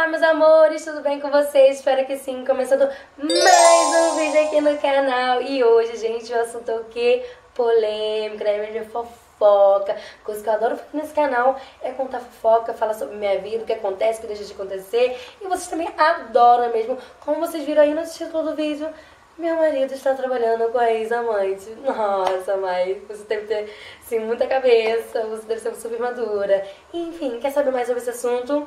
Olá, meus amores, tudo bem com vocês? Espero que sim. Começando mais um vídeo aqui no canal. E hoje, gente, o assunto é o quê? Polêmica, né? Minha fofoca. Coisa que eu adoro fazer nesse canal é contar fofoca, falar sobre minha vida, o que acontece, o que deixa de acontecer. E vocês também adoram mesmo. Como vocês viram aí no título do vídeo, meu marido está trabalhando com a ex-amante. Nossa, mãe, você deve ter, assim, muita cabeça, você deve ser super madura. Enfim, quer saber mais sobre esse assunto?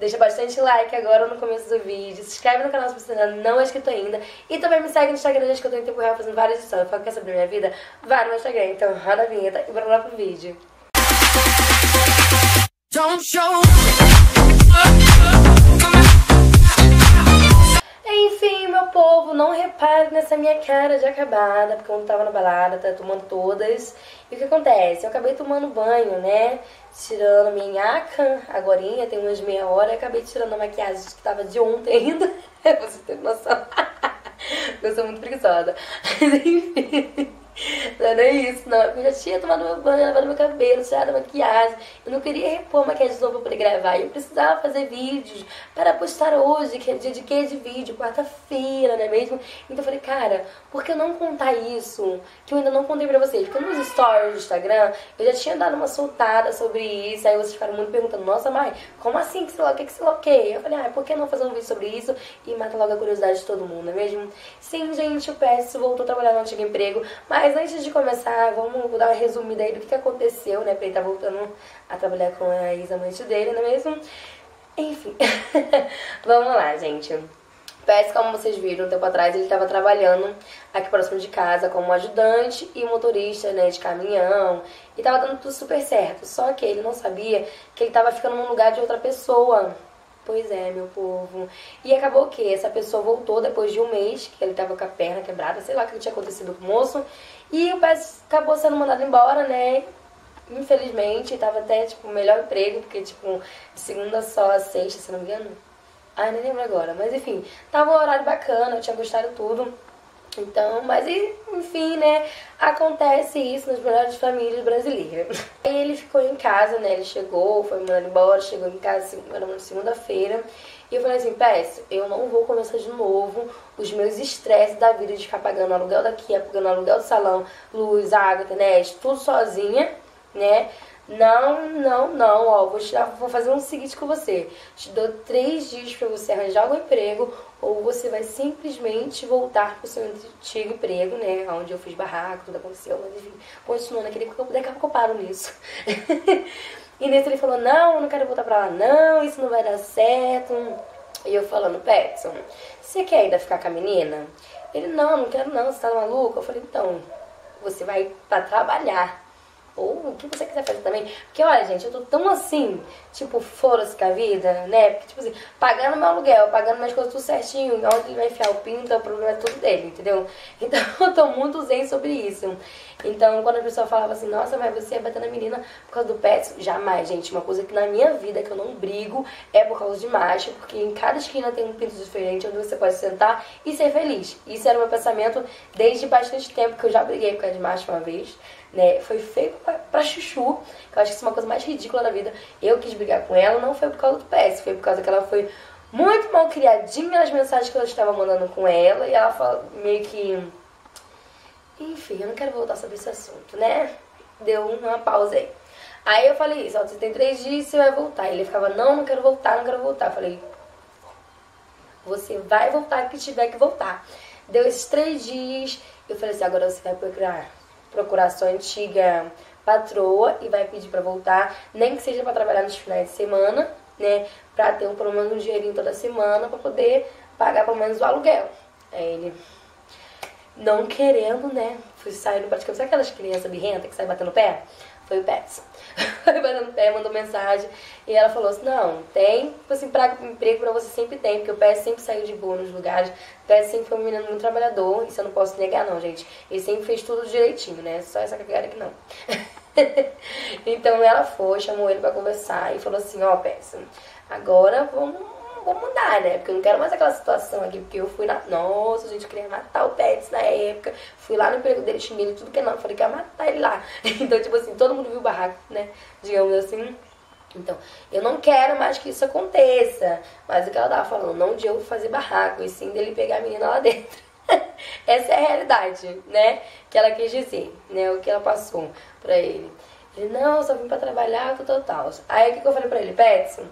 Deixa bastante like agora no começo do vídeo. Se inscreve no canal se você ainda não é inscrito ainda. E também me segue no Instagram, gente, que eu tô em tempo real fazendo várias histórias. Fala, quer saber minha vida? Vai no meu Instagram. Então, roda a vinheta e bora lá pro vídeo. Don't show nessa minha cara de acabada, porque eu não tava na balada, tá tomando todas. E o que acontece? Eu acabei tomando banho, né? Tirando minha nhaca, agora tem umas meia hora, e acabei tirando a maquiagem que tava de ontem ainda. Você tem noção. eu sou muito preguiçosa. Mas enfim. Não era isso, não. Eu já tinha tomado meu banho, lavado meu cabelo, tirado a maquiagem. Eu não queria repor maquiagem de novo pra poder gravar. Eu precisava fazer vídeos para postar hoje, que é dia de que de vídeo? Quarta-feira, não é mesmo? Então eu falei, cara, por que não contar isso? Que eu ainda não contei pra vocês. Porque nos stories do Instagram, eu já tinha dado uma soltada sobre isso. Aí vocês ficaram muito perguntando, nossa, mãe, como assim que lá o que? Eu falei, ah, por que não fazer um vídeo sobre isso e mata logo a curiosidade de todo mundo, não é mesmo? Sim, gente, o PS voltou a trabalhar no antigo emprego, mas mas antes de começar, vamos dar uma resumida aí do que, aconteceu, né? Pra ele tá voltando a trabalhar com a ex-amante dele, não é mesmo? Enfim, vamos lá, gente. Parece como vocês viram, um tempo atrás ele estava trabalhando aqui próximo de casa como ajudante e motorista né, de caminhão. E estava dando tudo super certo. Só que ele não sabia que ele estava ficando no lugar de outra pessoa. Pois é, meu povo. E acabou que essa pessoa voltou depois de um mês, que ele tava com a perna quebrada, sei lá o que tinha acontecido com o moço. E o Pérez acabou sendo mandado embora, né? Infelizmente, tava até, tipo, o melhor emprego, porque, tipo, de segunda só a sexta, se não me engano. Ai, nem lembro agora. Mas, enfim, tava um horário bacana, eu tinha gostado tudo. Então, mas enfim, né? Acontece isso nas melhores famílias brasileiras. Aí ele ficou em casa, né? Ele chegou, foi mandado embora, chegou em casa na segunda-feira. E eu falei assim, Péssimo, eu não vou começar de novo os meus estresses da vida de ficar pagando aluguel daqui, pagando aluguel do salão, luz, água, internet, tudo sozinha, né? Não, não, não, ó, vou, tirar, vou fazer um seguinte com você. Te dou três dias para você arranjar algum emprego ou você vai simplesmente voltar pro seu antigo emprego, né? Onde eu fiz barraco, tudo aconteceu, mas enfim, continuando aquele daqui a pouco eu paro nisso. e nesse ele falou, não, eu não quero voltar pra lá, não, isso não vai dar certo. E eu falando, Petson, você quer ainda ficar com a menina? Ele, não, não quero não, você tá maluco? Eu falei, então, você vai para trabalhar ou o que você quiser fazer também. Porque, olha, gente, eu tô tão assim, tipo, foda-se com a vida, né? Porque, tipo assim, pagando meu aluguel, pagando minhas coisas tudo certinho, onde ele vai enfiar o pinto, o problema é tudo dele, entendeu? Então, eu tô muito zen sobre isso. Então, quando a pessoa falava assim, nossa, mas você ia bater na menina por causa do pet, jamais, gente. Uma coisa que na minha vida que eu não brigo é por causa de macho, porque em cada esquina tem um pinto diferente onde você pode sentar e ser feliz. Isso era o meu pensamento desde bastante tempo, que eu já briguei por causa de macho uma vez né? Foi feio pra, chuchu, que eu acho que isso é uma coisa mais ridícula da vida. Eu quis brigar com ela, não foi por causa do PS, foi por causa que ela foi muito mal criadinha nas mensagens que eu estava mandando com ela e ela fala, meio que. Enfim, eu não quero voltar sobre esse assunto, né? Deu uma pausa aí. Aí eu falei isso, ó, você tem três dias e você vai voltar. Ele ficava, não, não quero voltar, não quero voltar. Eu falei, você vai voltar que tiver que voltar. Deu esses três dias, eu falei assim, agora você vai procurar procurar sua antiga patroa e vai pedir para voltar, nem que seja para trabalhar nos finais de semana, né, para ter um, pelo menos um dinheirinho toda semana para poder pagar pelo menos o aluguel. Aí ele não querendo, né, foi saindo praticamente, sabe aquelas crianças birrenta que sai batendo pé? Foi o Pets. foi batendo pé, mandou mensagem. E ela falou assim, não, tem, tipo assim, pra, emprego pra você sempre tem, porque o Pets sempre saiu de boa nos lugares. O Pets sempre foi um menino muito trabalhador, isso eu não posso negar não, gente. Ele sempre fez tudo direitinho, né? Só essa cagada que não. então ela foi, chamou ele pra conversar e falou assim, ó, oh, Pets, agora vamos mudar, né? Porque eu não quero mais aquela situação aqui, porque eu fui na. Nossa, a gente queria matar o Pets na época. Fui lá no emprego dele, xinguei ele tudo que não. Falei que ia matar ele lá. Então, tipo assim, todo mundo viu o barraco, né? Digamos assim. Então, eu não quero mais que isso aconteça. Mas o que ela tava falando, não de eu fazer barraco, e sim dele pegar a menina lá dentro. Essa é a realidade, né? Que ela quis dizer, né? O que ela passou pra ele. Ele, não, só vim pra trabalhar, tal, tal, Aí o que, que eu falei pra ele? Petson,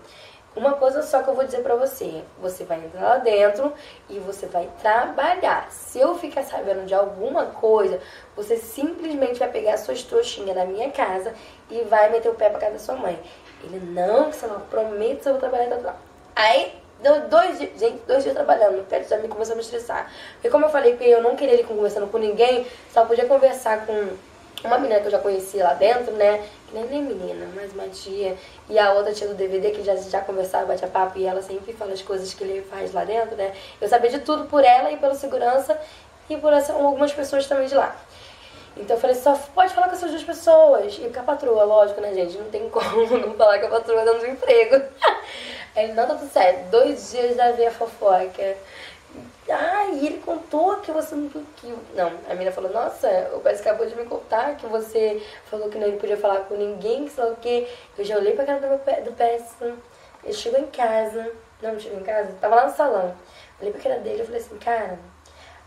uma coisa só que eu vou dizer pra você. Você vai entrar lá dentro e você vai trabalhar. Se eu ficar sabendo de alguma coisa, você simplesmente vai pegar as suas trouxinhas da minha casa e vai meter o pé pra casa da sua mãe. Ele, não, que você não promete que eu vou trabalhar, tal, tal. Aí Deu dois dias, gente, dois dias trabalhando, o pé já me começou a me estressar. Porque como eu falei que eu não queria ir conversando com ninguém, só podia conversar com uma menina que eu já conhecia lá dentro, né? Que nem, nem menina, mas uma tia. E a outra tia do DVD que já, já conversava, bate a papo, e ela sempre fala as coisas que ele faz lá dentro, né? Eu sabia de tudo por ela e pela segurança e por essa, algumas pessoas também de lá. Então eu falei, só pode falar com essas duas pessoas. E com a patroa, lógico, né, gente? Não tem como não falar com a patroa dando emprego. Aí não, tá tudo certo. Dois dias da veia fofoca. Ah, e ele contou que você não que Não, a menina falou, nossa, o pai acabou de me contar que você falou que não podia falar com ninguém, que sei lá o quê. Eu já olhei pra cara do, meu, do. Ele chegou em casa. Não, não chegou em casa, tava lá no salão. Olhei pra cara dele e falei assim, cara,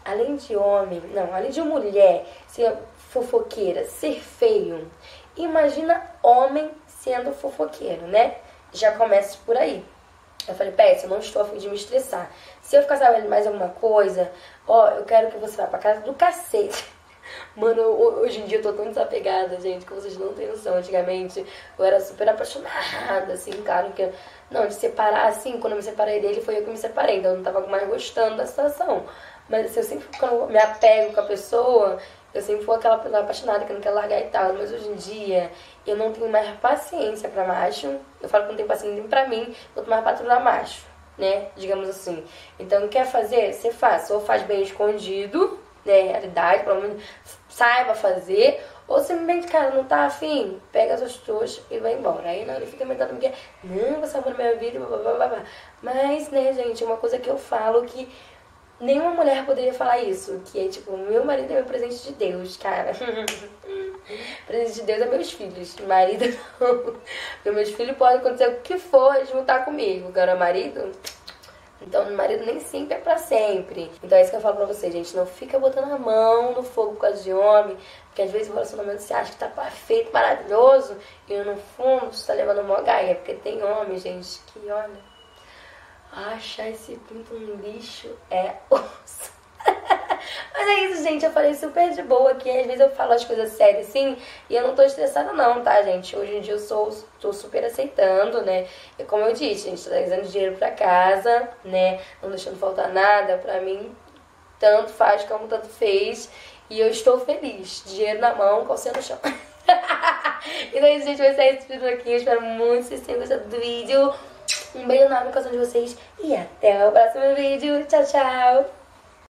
além de homem, não, além de mulher ser fofoqueira, ser feio, imagina homem sendo fofoqueiro, né? Já começa por aí. Eu falei, Pet, eu não estou a fim de me estressar. Se eu ficar sabendo mais alguma coisa, ó, eu quero que você vá pra casa do cacete. Mano, hoje em dia eu tô tão desapegada, gente, que vocês não têm noção. Antigamente eu era super apaixonada, assim, claro que. Não, de separar, assim, quando eu me separei dele foi eu que me separei, então eu não tava mais gostando da situação. Mas assim, eu sempre, quando eu me apego com a pessoa, eu sempre fui aquela pessoa apaixonada que não quer largar e tal. Mas hoje em dia eu não tenho mais paciência pra macho. Eu falo que não tenho paciência nem pra mim, quanto mais pra tudo macho, né? Digamos assim. Então, quer fazer? Você faz. Ou faz bem escondido, né? Realidade, pelo menos saiba fazer. Ou simplesmente, cara, não tá afim, pega as suas e vai embora. Aí não, ele fica mentando porque, não, você amor minha vida, blá, blá, blá, blá. Mas, né, gente, uma coisa que eu falo que nenhuma mulher poderia falar isso. Que é tipo, meu marido é meu presente de Deus, cara. presente de Deus é meus filhos. Marido não. Meus filhos podem acontecer o que for juntar comigo. Agora, marido. Então, marido nem sempre é pra sempre. Então, é isso que eu falo pra vocês, gente. Não fica botando a mão no fogo por causa de homem. Porque às vezes o relacionamento você acha que tá perfeito, maravilhoso. E no fundo você tá levando uma gaia. Porque tem homem, gente, que olha achar esse pinto um lixo é osso. Mas é isso, gente. Eu falei super de boa aqui. Às vezes eu falo as coisas sérias assim e eu não tô estressada, não, tá, gente? Hoje em dia eu sou, tô super aceitando, né? E como eu disse, gente, trazendo dinheiro pra casa, né? Não deixando faltar nada. Pra mim, tanto faz como tanto fez. E eu estou feliz. Dinheiro na mão, calcinha no chão. então é isso, gente. Vai sair esse vídeo aqui. Eu espero muito que vocês tenham gostado do vídeo. Um beijo enorme no coração de vocês e até o próximo vídeo. Tchau, tchau!